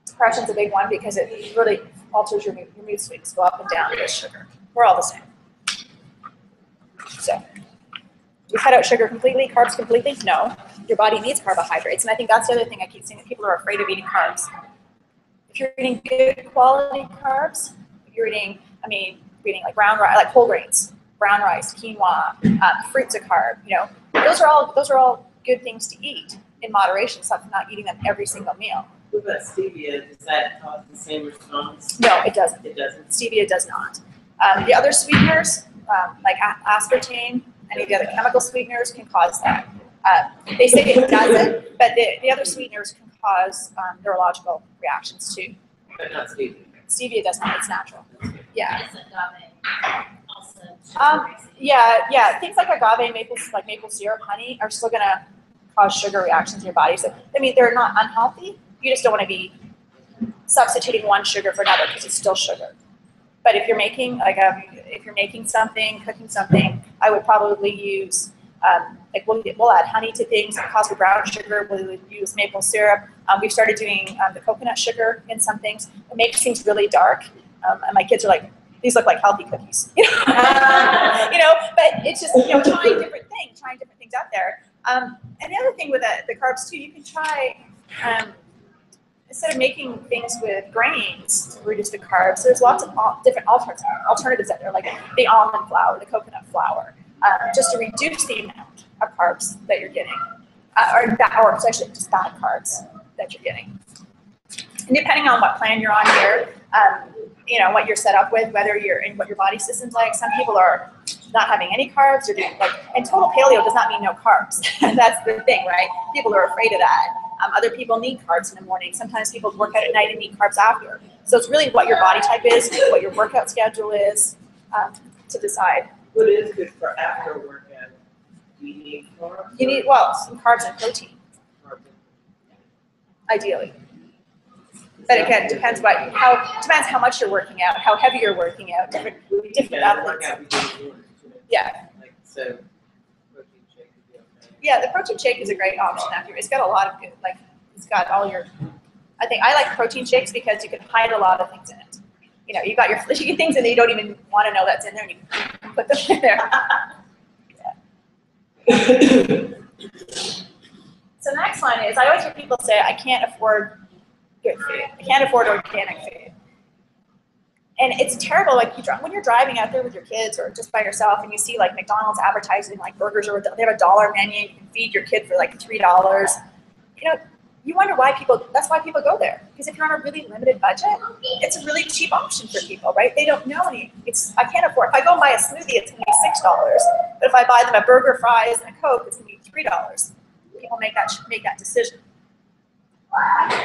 Depression's a big one because it really alters your mood, your mood swings go up and down with sugar. We're all the same. So, we cut out sugar completely, carbs completely? No. Your body needs carbohydrates. And I think that's the other thing I keep seeing that people are afraid of eating carbs. If you're eating good quality carbs, if you're eating, I mean, eating like brown rice, like whole grains, brown rice, quinoa, um, fruits a carb, you know, those are all those are all good things to eat in moderation. Stop not eating them every single meal. What about stevia? Does that cause the same response? No, it doesn't. It doesn't. Stevia does not. Um, the other sweeteners, um, like aspartame, any of the other chemical sweeteners can cause that. Uh, they say it doesn't, but the, the other sweeteners can cause um, neurological reactions too. But not stevia. Stevia does not, it's natural. Yeah. Yes, agave, also. Um, Yeah, yeah, things like agave, maple, like maple syrup, honey are still gonna cause sugar reactions in your body. So, I mean, they're not unhealthy. You just don't wanna be substituting one sugar for another because it's still sugar. But if you're making like a, if you're making something, cooking something, I would probably use, um, like we'll, we'll add honey to things the brown sugar. We'll use maple syrup. Um, we've started doing um, the coconut sugar in some things. It makes things really dark. Um, and my kids are like, these look like healthy cookies. you know, you know, but it's just you know trying different things, trying different things out there. Um, and the other thing with the, the carbs too, you can try um, instead of making things with grains to reduce the carbs. There's lots of al- different alternatives alternatives out there, like the almond flour, the coconut flour, um, just to reduce the amount of carbs that you're getting. uh, or that, or especially just bad carbs that you're getting. And depending on what plan you're on here, um, you know, what you're set up with, whether you're in what your body system's like. Some people are not having any carbs or doing like, and total paleo does not mean no carbs. That's the thing, right? People are afraid of that. Um, other people need carbs in the morning. Sometimes people work out at night and need carbs after. So it's really what your body type is, what your workout schedule is, um, to decide. What is good for after workout? Do you need carbs? You need, well, some carbs and protein, ideally. But again, depends what, how, depends how much you're working out, how heavy you're working out, different, different Yeah, athletes. workout we do indoors, too. Yeah. Like, so, protein shake would be okay. Yeah, the protein shake is a great option after. It's got a lot of good, like, it's got all your, I think, I like protein shakes because you can hide a lot of things in it. You know, you got your, you get things and you don't even want to know that's in there and you can put them in there. So next one is, I always hear people say, I can't afford good food. I can't afford organic food. And it's terrible, like you dri- when you're driving out there with your kids or just by yourself and you see like McDonald's advertising like burgers or they have a dollar menu, you can feed your kid for like three dollars. You know, you wonder why people, that's why people go there. Because if you're on a really limited budget, it's a really cheap option for people, right? They don't know any, it's, I can't afford, if I go and buy a smoothie, it's gonna be six dollars. But if I buy them a burger, fries, and a Coke, it's gonna be three dollars. People make that, make that decision.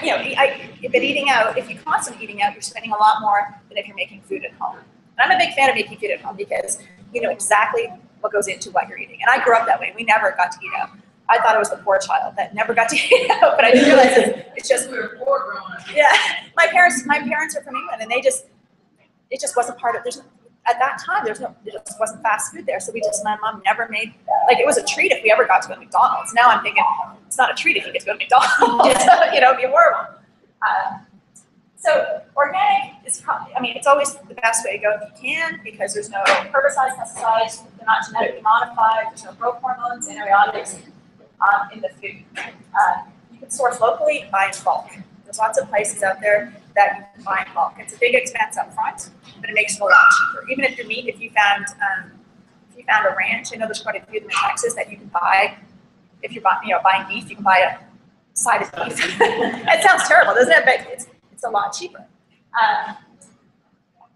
You know, I, but eating out, if you're constantly eating out, you're spending a lot more than if you're making food at home. And I'm a big fan of making food at home because you know exactly what goes into what you're eating. And I grew up that way. We never got to eat out. I thought I was the poor child that never got to eat out, but I didn't realize it's, it's just We were poor growing up. yeah. My parents, my parents are from England, and they just, it just wasn't part of. There's at that time there's no, there just wasn't fast food there, so we just my mom never made like it was a treat if we ever got to go to McDonald's. Now I'm thinking it's not a treat if you get to go to McDonald's. you know, it'd be horrible. Uh, so organic is probably, I mean, it's always the best way to go if you can because there's no herbicides, pesticides, they're not genetically modified, there's no growth hormones, antibiotics um, in the food. Uh, you can source locally and buy in bulk. There's lots of places out there that you can buy in bulk. It's a big expense up front, but it makes it a lot cheaper. Even if your meat, if you found um, if you found a ranch, I know there's quite a few in Texas that you can buy. If you're buying, you know, buying beef, you can buy a side of beef. it sounds terrible, doesn't it? But it's it's a lot cheaper. Um,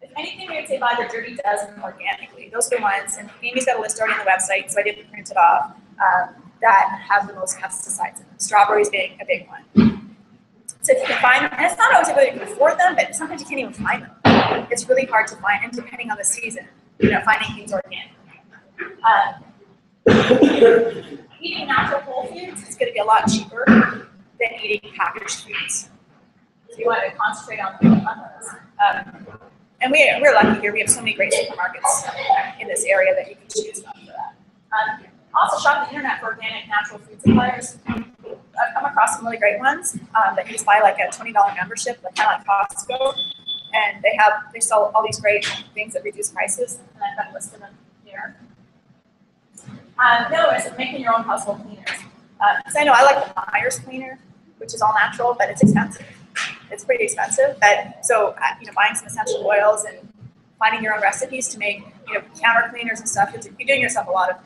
if anything, we would say buy the Dirty Dozen organically. Those are the ones, and Amy's got a list already on the website, so I didn't print it off. Um, that have the most pesticides in them. Strawberries being a big one. So if you can find them, and it's not always whether you can afford them, but sometimes you can't even find them. It's really hard to find, and depending on the season, you know, finding things organic. Um, eating natural whole foods is going to be a lot cheaper than eating packaged foods. So you want to concentrate on, on those. Um, and we, we're lucky here. We have so many great supermarkets in this area that you can choose from for that. Um, also, shop the internet for organic natural food suppliers. I've come across some really great ones um, that you just buy like a twenty dollar membership, like kind of like Costco, and they have they sell all these great things that reduce prices, and I've got a list of them here. Um, the other is making your own household cleaners. Because I know I like the Myers cleaner, which is all natural, but it's expensive. It's pretty expensive, but so uh, you know, buying some essential oils and finding your own recipes to make you know counter cleaners and stuff. You're doing yourself a lot of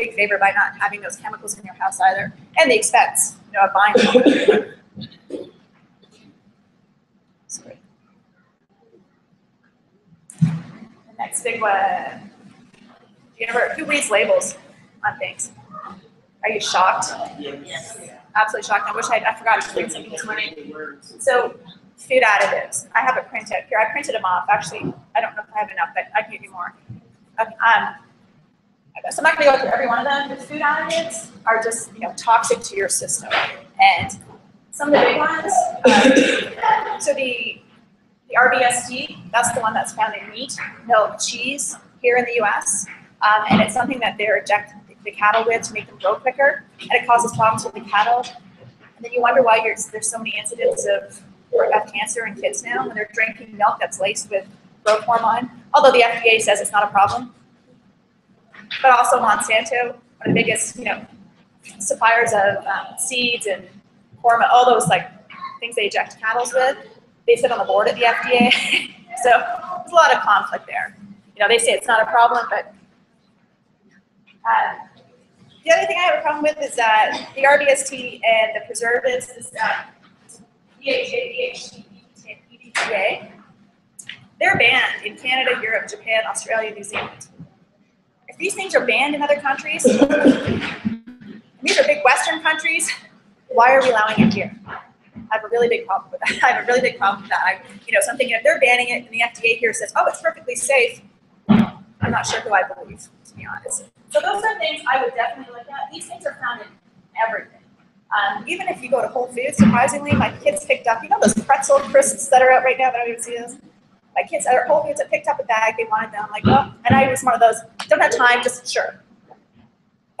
big favor by not having those chemicals in your house either, and the expense, you know, of buying them. Sorry. The next big one. Do you ever who reads labels on things? Are you shocked? Yes. Absolutely shocked. I wish I I forgot to read something this morning. So food additives. I have a printout here. I printed them off. Actually, I don't know if I have enough, but I can give you more. Um, so I'm not going to go through every one of them. But food additives are just you know toxic to your system, and some of the big ones. Um, so the the RBST, that's the one that's found in meat, milk, cheese here in the U.S. Um, and it's something that they're injecting the cattle with to make them grow quicker, and it causes problems with the cattle. And then you wonder why there's so many incidents of, of cancer in kids now when they're drinking milk that's laced with growth hormone. Although the FDA says it's not a problem, but also Monsanto, one of the biggest, you know, suppliers of um, seeds and hormone, all those like things they inject cattle with. They sit on the board at the FDA, so there's a lot of conflict there. You know, they say it's not a problem, but uh, The other thing I have a problem with is that the RBST and the preservatives, this, uh, BHA, BHT, EDTA, they're banned in Canada, Europe, Japan, Australia, New Zealand. These things are banned in other countries, these are big Western countries, why are we allowing it here? I have a really big problem with that. I have a really big problem with that. I, you know, something, if they're banning it and the FDA here says, oh, it's perfectly safe, I'm not sure who I believe, to be honest. So those are things I would definitely look at. These things are found in everything. Um, even if you go to Whole Foods, surprisingly, my kids picked up, you know those pretzel crisps that are out right now that I don't even see those? My kids at Whole Foods had picked up a bag, they wanted them, I'm like, oh, and I was one of those, don't have time, just sure.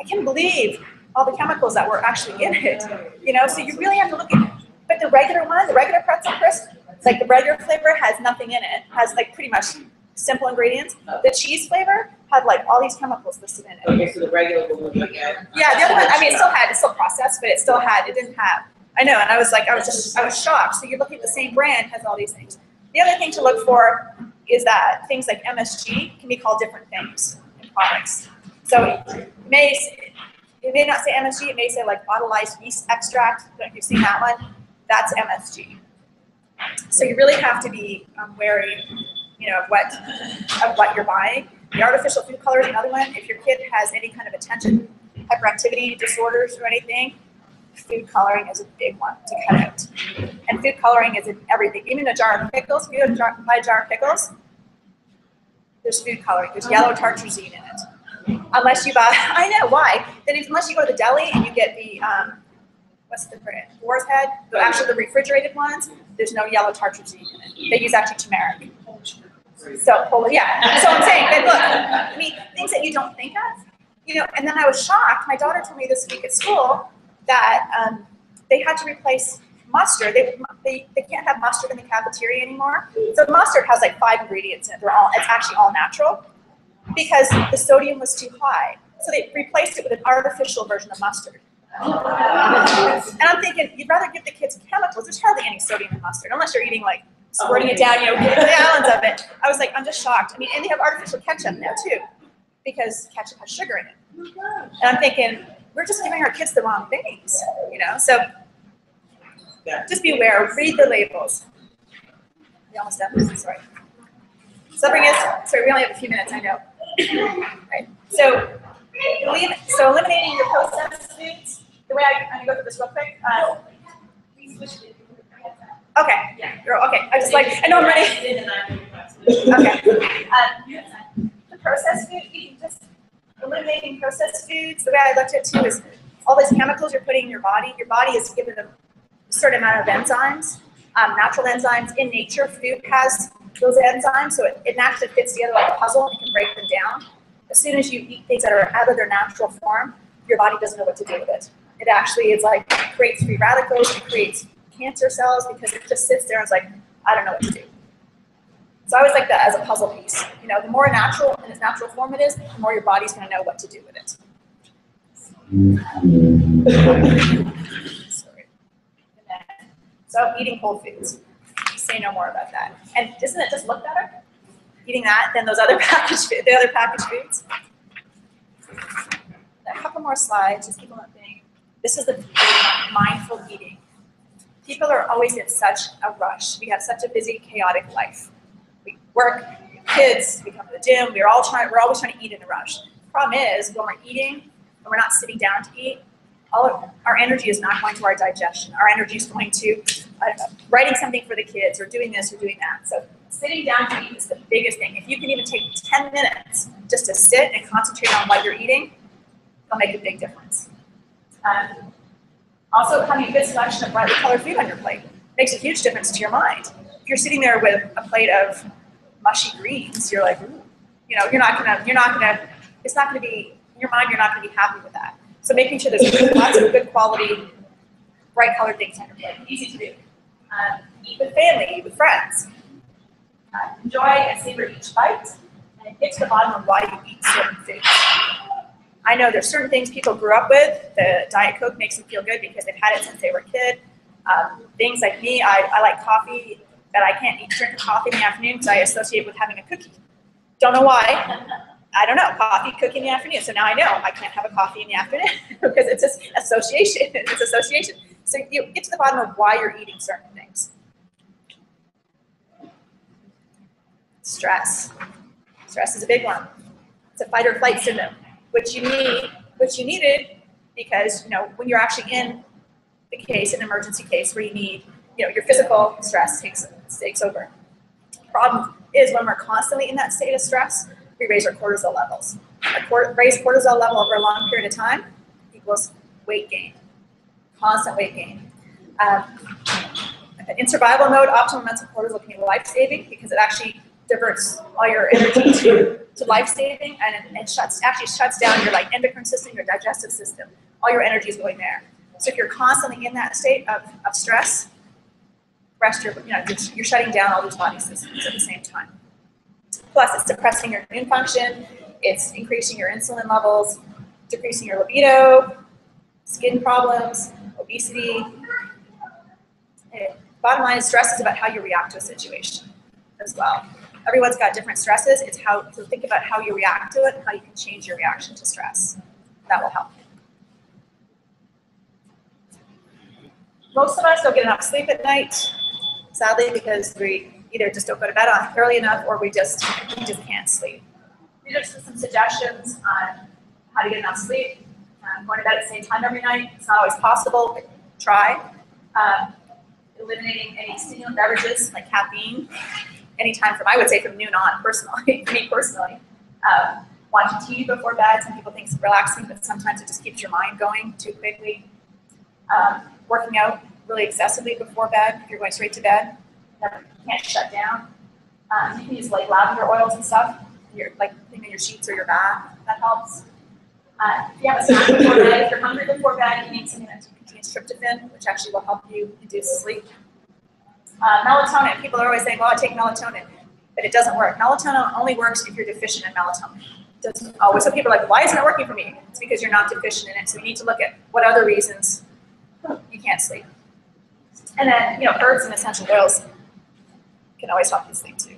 I can't believe all the chemicals that were actually in it, you know, so you really have to look at, it. but the regular one, the regular pretzel crisp, it's like the regular flavor has nothing in it, has like pretty much simple ingredients. Oh. The cheese flavor had like all these chemicals listed in it. Okay, so the regular one at. Yeah, the other one, I mean, it still had, it's still processed, but it still had, it didn't have, I know, and I was like, I was just, I was shocked. So you're looking at the same brand has all these things. The other thing to look for is that things like MSG can be called different things in products. So it may, it may not say MSG, it may say like botulinized yeast extract, you've seen that one, that's MSG. So you really have to be um, wary, you know, of what, of what you're buying. The artificial food color is another one. If your kid has any kind of attention hyperactivity disorders or anything, food coloring is a big one to cut out. And food coloring is in everything, even a jar of pickles. If you a jar, buy a jar of pickles, there's food coloring. There's yellow tartrazine in it. Unless you buy, I know why. Then if, unless you go to the deli and you get the um, what's the brand? Boar's Head. The, actually, the refrigerated ones. There's no yellow tartrazine in it. They use actually turmeric. So, yeah. So I'm saying, but look, I mean, things that you don't think of, you know. And then I was shocked. My daughter told me this week at school that um, they had to replace mustard. They, they they can't have mustard in the cafeteria anymore. So mustard has like five ingredients in it. They're all it's actually all natural because the sodium was too high. So they replaced it with an artificial version of mustard. And I'm thinking, you'd rather give the kids chemicals. There's hardly any sodium in mustard, unless you're eating like squirting it down, you know, gallons of it. I was like, I'm just shocked. I mean, and they have artificial ketchup now too, because ketchup has sugar in it. And I'm thinking, we're just giving our kids the wrong things, you know. So just be aware. Read the labels. You almost done? Sorry. So bring us. Sorry, we only have a few minutes. I know. right. So, so eliminating your processed foods. The way I, I'm gonna go through this real quick. Uh, okay. Yeah. Okay. I just like I know I'm ready. Okay. Uh, the processed food, you can just eliminating processed foods. The way I looked at it too is all these chemicals you're putting in your body. Your body is given a certain amount of enzymes, um, natural enzymes in nature. Food has those enzymes, so it, it naturally fits together like a puzzle. and can break them down. As soon as you eat things that are out of their natural form, your body doesn't know what to do with it. It actually is like creates free radicals. It creates cancer cells because it just sits there and it's like, I don't know what to do. So I always like that as a puzzle piece. You know, the more natural in its natural form it is, the more your body's going to know what to do with it. Sorry. So eating whole foods. Say no more about that. And doesn't it just look better? Eating that than those other packaged food, the other packaged foods. A couple more slides, just people don't think. This is the mindful eating. People are always in such a rush. We have such a busy, chaotic life. Work, kids, we come to the gym, we're all trying, we're always trying to eat in a rush. Problem is, when we're eating and we're not sitting down to eat, all our energy is not going to our digestion. Our energy is going to know, writing something for the kids or doing this or doing that. So sitting down to eat is the biggest thing. If you can even take 10 minutes just to sit and concentrate on what you're eating, it'll make a big difference. Um, also, having a good selection of brightly colored food on your plate makes a huge difference to your mind. If you're sitting there with a plate of mushy greens, you're like, Ooh. you know, you're not gonna, you're not gonna, it's not gonna be, in your mind, you're not gonna be happy with that. So making sure there's lots of good quality, bright colored things on your plate, easy to do. Um, eat with family, eat with friends. Uh, enjoy and savor each bite, and get to the bottom of why you eat certain foods. I know there's certain things people grew up with. The Diet Coke makes them feel good because they've had it since they were a kid. Um, things like me, I, I like coffee, but I can't eat drink coffee in the afternoon because I associate with having a cookie. Don't know why. I don't know, coffee, cookie in the afternoon. So now I know I can't have a coffee in the afternoon because it's just association. It's association. So you get to the bottom of why you're eating certain things. Stress. Stress is a big one. It's a fight or flight syndrome, which you need, which you needed because you know when you're actually in the case, an emergency case where you need, you know, your physical stress takes takes over. Problem is when we're constantly in that state of stress, we raise our cortisol levels. A cort- raised cortisol level over a long period of time equals weight gain, constant weight gain. Um, in survival mode, optimal amounts of cortisol can be life-saving because it actually diverts all your energy to, to life-saving and it, it shuts actually shuts down your like endocrine system, your digestive system. All your energy is going there. So if you're constantly in that state of, of stress, rest your, you know, you're, shutting down all these body systems at the same time. Plus, it's suppressing your immune function, it's increasing your insulin levels, decreasing your libido, skin problems, obesity. Bottom line stress is about how you react to a situation as well. Everyone's got different stresses. It's how to think about how you react to it how you can change your reaction to stress. That will help. Most of us don't get enough sleep at night, sadly, because we either just don't go to bed early enough or we just we just can't sleep. These are just some suggestions on how to get enough sleep. Um, going to bed at the same time every night. It's not always possible. Try. Um, eliminating any stimulant beverages like caffeine anytime from I would say from noon on personally, me personally. Um, watching TV before bed, some people think it's relaxing, but sometimes it just keeps your mind going too quickly. Um, working out really excessively before bed, if you're going straight to bed, never, can't shut down. Um, you can use like lavender oils and stuff, your, like cleaning your sheets or your bath, that helps. Uh, if you have a snack before bed, if you're hungry before bed, you need something that contains tryptophan, which actually will help you induce sleep. Uh, melatonin, people are always saying, well, I take melatonin, but it doesn't work. Melatonin only works if you're deficient in melatonin. It doesn't always. So people are like, why isn't it working for me? It's because you're not deficient in it. So we need to look at what other reasons you can't sleep. And then, you know, herbs and essential oils can always help you sleep too.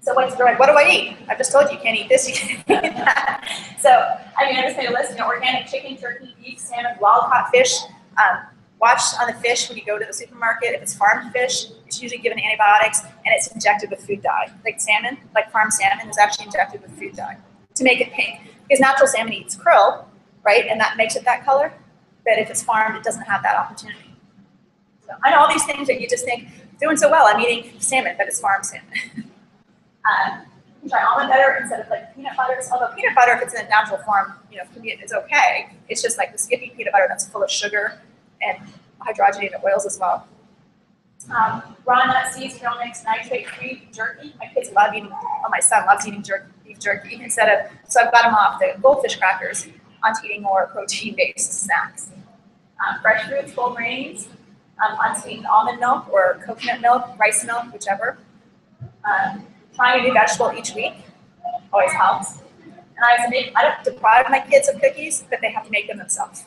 So what's the what do I eat? I've just told you you can't eat this, you can't eat that. So I mean I just made a list, you know, organic chicken, turkey, beef, salmon, wild caught fish. Um, watch on the fish when you go to the supermarket. If it's farmed fish, it's usually given antibiotics and it's injected with food dye. Like salmon, like farmed salmon is actually injected with food dye to make it pink. Because natural salmon eats krill, right? And that makes it that color. But if it's farmed, it doesn't have that opportunity. So I know all these things that you just think, doing so well, I'm eating salmon, but it's farmed salmon. um, you can try almond butter instead of like peanut butter. Although peanut butter, if it's in a natural form, you know, it's okay. It's just like the skippy peanut butter that's full of sugar and hydrogenated oils as well. Um, raw nut seeds, trail mix, nitrate-free jerky. My kids love eating, oh, my son loves eating jerky, beef jerky instead of, so I've got him off the goldfish crackers onto eating more protein-based snacks. Um, fresh fruits, whole grains, um, unsweetened almond milk or coconut milk, rice milk, whichever. Um, trying a new vegetable each week always helps. And I, make, I don't deprive my kids of cookies, but they have to make them themselves.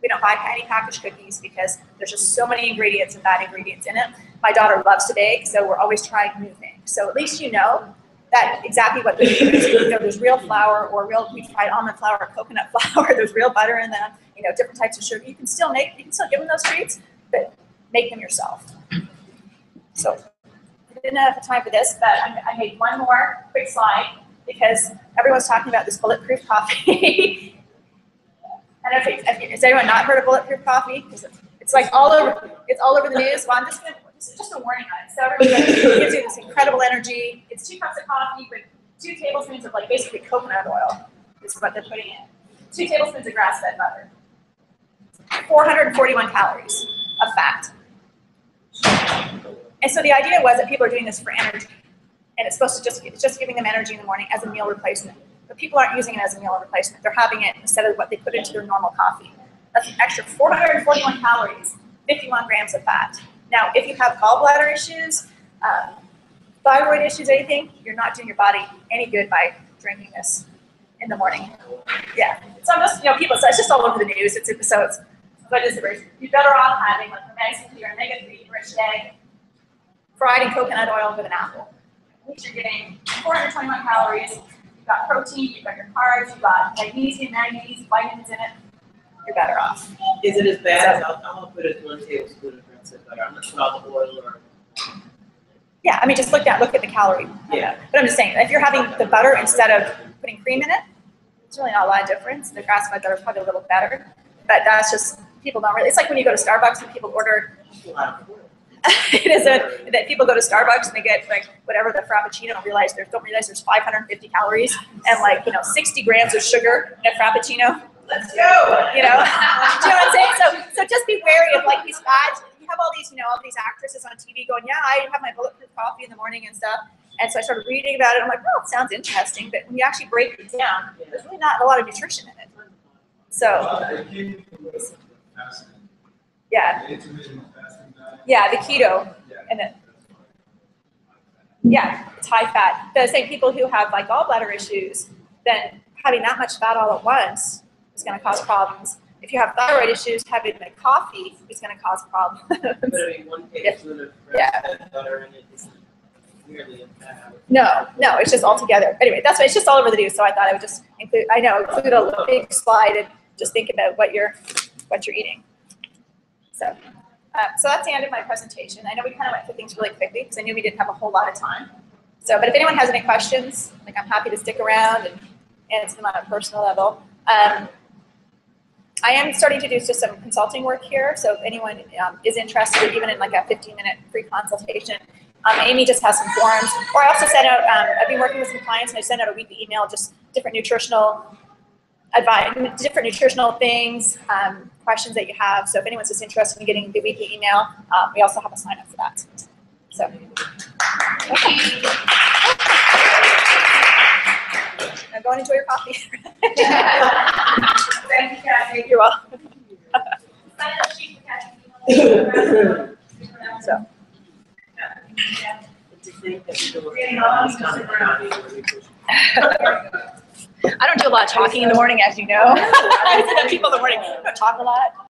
We don't buy any packaged cookies because there's just so many ingredients and bad ingredients in it. My daughter loves to bake, so we're always trying new things. So at least you know that exactly what there's, you know, there's real flour or real, we tried almond flour or coconut flour, there's real butter in them, you know, different types of sugar. You can still make, you can still give them those treats, but make them yourself. So I didn't have time for this, but I, I made one more quick slide because everyone's talking about this bulletproof coffee. I don't know if, if, has anyone not heard of bulletproof coffee? It's like all over, it's all over the news. Well, I'm just gonna, is just a warning on it. So everybody gives you this incredible energy. It's two cups of coffee with two tablespoons of like basically coconut oil. Is what they're putting in. Two tablespoons of grass-fed butter. 441 calories of fat. And so the idea was that people are doing this for energy. And it's supposed to just, it's just giving them energy in the morning as a meal replacement. But people aren't using it as a meal replacement. They're having it instead of what they put into their normal coffee. That's an extra 441 calories, 51 grams of fat. Now, if you have gallbladder issues, um, thyroid issues, anything, you're not doing your body any good by drinking this in the morning. Yeah. So I'm just, you know, people, so it's just all over the news. It's, so it's, but it's, you're better off having like omega 3 or omega 3 rich egg, fried in coconut oil with an apple. At least you're getting 421 calories, You've got protein, you've got your carbs, you've got magnesium, manganese, vitamins in it, you're better off. Is it as bad as, I'll, I'm gonna put it one tablespoon of rancid butter, I'm not the oil or. Yeah, I mean, just look at, look at the calorie. Yeah. But I'm just saying, if you're having the butter instead of putting cream in it, it's really not a lot of difference. The grass fed butter is probably a little better. But that's just, people don't really, it's like when you go to Starbucks and people order, A lot of oil. it is a, that people go to Starbucks and they get like whatever the Frappuccino and realize there's, don't realize there's 550 calories and like, you know, 60 grams of sugar in a Frappuccino. Let's go. You know? Do you know what I'm saying? So, so just be wary of like these fads. Have all these, you know, all these actresses on TV going, yeah, I have my bulletproof coffee in the morning and stuff. And so I started reading about it. I'm like, oh, it sounds interesting. But when you actually break it down, there's really not a lot of nutrition in it. So, yeah, yeah, the keto and then, yeah, it's high fat. The same people who have like gallbladder issues, then having that much fat all at once is going to cause problems. If you have thyroid issues, having like coffee is going to cause problems. But I mean, one tablespoon of Yeah. butter in it isn't nearly. No, no, it's just all together. Anyway, that's why it's just all over the news. So I thought I would just include. I know include a big slide and just think about what you're what you're eating. So, uh, so that's the end of my presentation. I know we kind of went through things really quickly because I knew we didn't have a whole lot of time. So, but if anyone has any questions, like I'm happy to stick around and answer them on a personal level. Um, I am starting to do just some consulting work here. So if anyone um, is interested, even in like a 15 minute free consultation, um, Amy just has some forms. or I also sent out, um, I've been working with some clients and I sent out a weekly email, just different nutritional advice, different nutritional things, um, questions that you have. So if anyone's just interested in getting the weekly email, um, we also have a sign up for that. So. okay. Now go and enjoy your coffee. Thank you, Cathy. You're welcome. So. I don't do a lot of talking in the morning, as you know. I that people in the morning don't talk a lot.